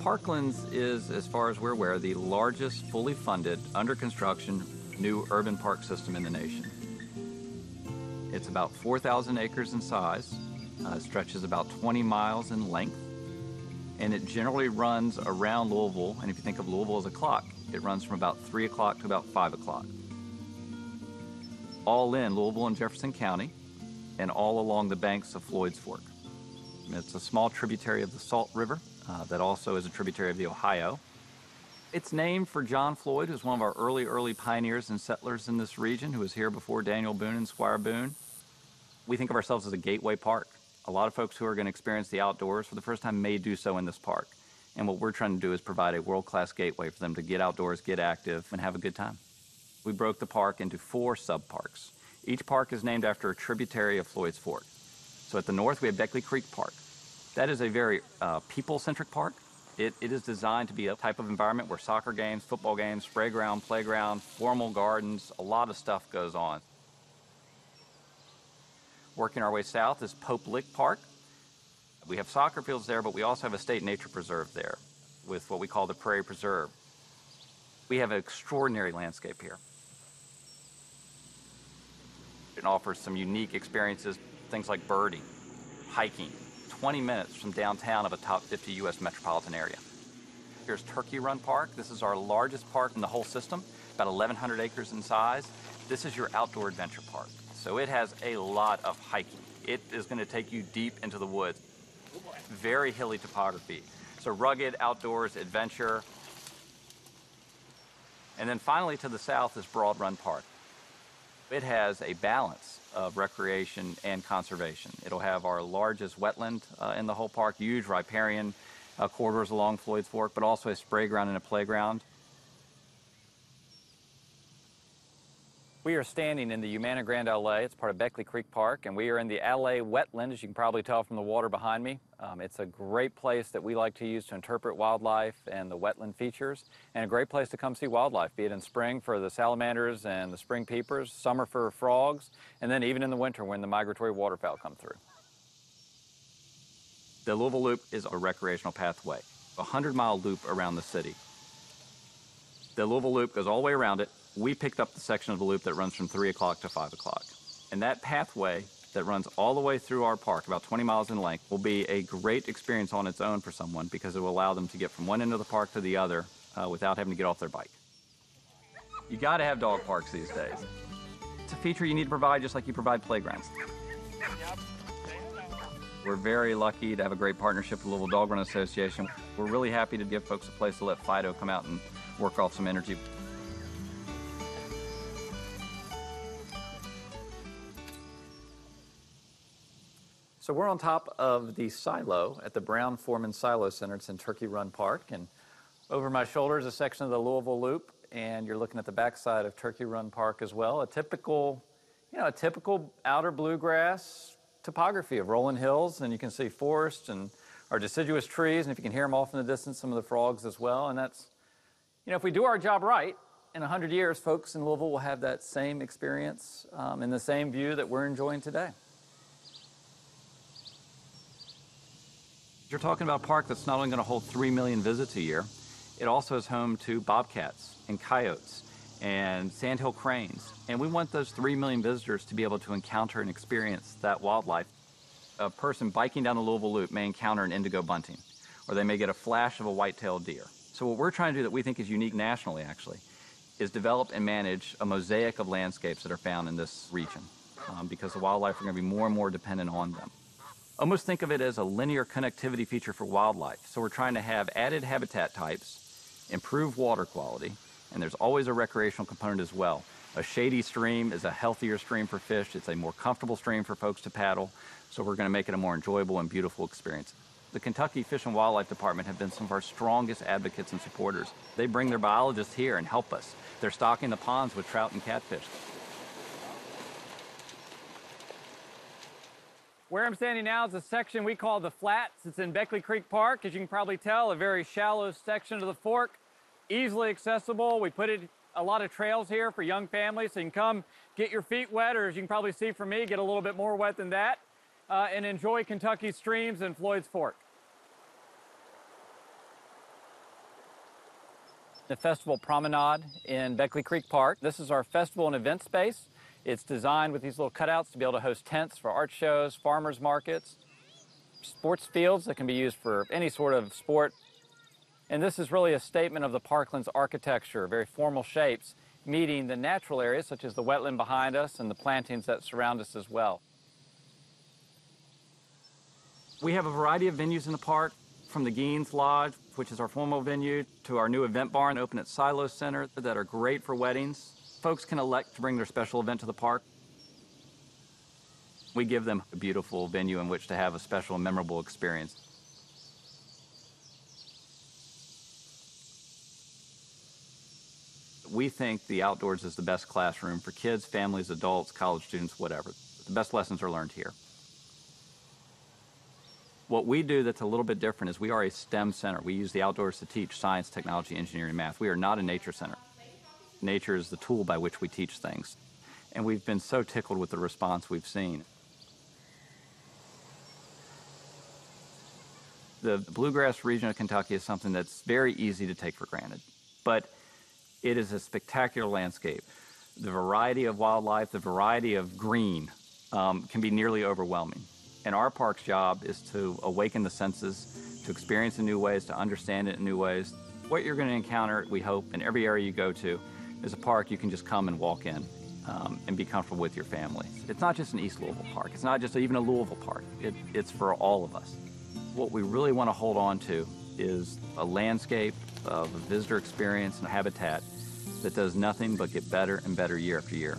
Parklands is, as far as we're aware, the largest fully funded, under construction, new urban park system in the nation. It's about 4,000 acres in size, uh, stretches about 20 miles in length, and it generally runs around Louisville. And if you think of Louisville as a clock, it runs from about 3 o'clock to about 5 o'clock. All in Louisville and Jefferson County, and all along the banks of Floyd's Fork. It's a small tributary of the Salt River uh, that also is a tributary of the Ohio. It's named for John Floyd, who's one of our early, early pioneers and settlers in this region, who was here before Daniel Boone and Squire Boone. We think of ourselves as a gateway park. A lot of folks who are going to experience the outdoors for the first time may do so in this park. And what we're trying to do is provide a world-class gateway for them to get outdoors, get active, and have a good time. We broke the park into four sub-parks. Each park is named after a tributary of Floyd's Fork. So at the north, we have Beckley Creek Park. That is a very uh, people-centric park. It, it is designed to be a type of environment where soccer games, football games, spray ground, playground, formal gardens, a lot of stuff goes on. Working our way south is Pope Lick Park. We have soccer fields there, but we also have a state nature preserve there with what we call the Prairie Preserve. We have an extraordinary landscape here. It offers some unique experiences, things like birding, hiking, 20 minutes from downtown of a top 50 U.S. metropolitan area. Here's Turkey Run Park. This is our largest park in the whole system, about 1,100 acres in size. This is your outdoor adventure park. So it has a lot of hiking. It is going to take you deep into the woods. Very hilly topography. So rugged, outdoors, adventure. And then finally to the south is Broad Run Park. It has a balance of recreation and conservation. It'll have our largest wetland uh, in the whole park, huge riparian uh, corridors along Floyd's Fork, but also a spray ground and a playground. We are standing in the Humana Grand Allée. It's part of Beckley Creek Park, and we are in the Allée wetland, as you can probably tell from the water behind me. Um, it's a great place that we like to use to interpret wildlife and the wetland features, and a great place to come see wildlife, be it in spring for the salamanders and the spring peepers, summer for frogs, and then even in the winter when the migratory waterfowl come through. The Louisville Loop is a recreational pathway, a 100-mile loop around the city. The Louisville Loop goes all the way around it, we picked up the section of the loop that runs from 3 o'clock to 5 o'clock. And that pathway that runs all the way through our park, about 20 miles in length, will be a great experience on its own for someone because it will allow them to get from one end of the park to the other uh, without having to get off their bike. You got to have dog parks these days. It's a feature you need to provide just like you provide playgrounds. We're very lucky to have a great partnership with the Louisville Dog Run Association. We're really happy to give folks a place to let Fido come out and work off some energy. So we're on top of the silo at the Brown-Forman Silo Center. It's in Turkey Run Park. And over my shoulder is a section of the Louisville Loop. And you're looking at the backside of Turkey Run Park as well. A typical, you know, a typical outer bluegrass topography of rolling hills. And you can see forest and our deciduous trees. And if you can hear them off in the distance, some of the frogs as well. And that's, you know, if we do our job right, in 100 years, folks in Louisville will have that same experience um, and the same view that we're enjoying today. You're talking about a park that's not only going to hold 3 million visits a year, it also is home to bobcats and coyotes and sandhill cranes. And we want those 3 million visitors to be able to encounter and experience that wildlife. A person biking down the Louisville Loop may encounter an indigo bunting, or they may get a flash of a white-tailed deer. So what we're trying to do that we think is unique nationally, actually, is develop and manage a mosaic of landscapes that are found in this region, um, because the wildlife are going to be more and more dependent on them. Almost think of it as a linear connectivity feature for wildlife. So we're trying to have added habitat types, improve water quality, and there's always a recreational component as well. A shady stream is a healthier stream for fish. It's a more comfortable stream for folks to paddle. So we're going to make it a more enjoyable and beautiful experience. The Kentucky Fish and Wildlife Department have been some of our strongest advocates and supporters. They bring their biologists here and help us. They're stocking the ponds with trout and catfish. Where I'm standing now is a section we call the Flats. It's in Beckley Creek Park. As you can probably tell, a very shallow section of the fork, easily accessible. We put it, a lot of trails here for young families, so you can come get your feet wet, or as you can probably see from me, get a little bit more wet than that, uh, and enjoy Kentucky streams and Floyd's Fork. The Festival Promenade in Beckley Creek Park. This is our festival and event space. It's designed with these little cutouts to be able to host tents for art shows, farmers markets, sports fields that can be used for any sort of sport. And this is really a statement of the parkland's architecture, very formal shapes, meeting the natural areas such as the wetland behind us and the plantings that surround us as well. We have a variety of venues in the park, from the Gheens Lodge, which is our formal venue, to our new event barn open at Silo Center that are great for weddings. Folks can elect to bring their special event to the park. We give them a beautiful venue in which to have a special and memorable experience. We think the outdoors is the best classroom for kids, families, adults, college students, whatever. The best lessons are learned here. What we do that's a little bit different is we are a STEM center. We use the outdoors to teach science, technology, engineering, math. We are not a nature center. Nature is the tool by which we teach things. And we've been so tickled with the response we've seen. The bluegrass region of Kentucky is something that's very easy to take for granted, but it is a spectacular landscape. The variety of wildlife, the variety of green um, can be nearly overwhelming. And our park's job is to awaken the senses, to experience in new ways, to understand it in new ways. What you're going to encounter, we hope, in every area you go to is a park you can just come and walk in um, and be comfortable with your family. It's not just an East Louisville park. It's not just even a Louisville park. It, it's for all of us. What we really want to hold on to is a landscape of a visitor experience and habitat that does nothing but get better and better year after year.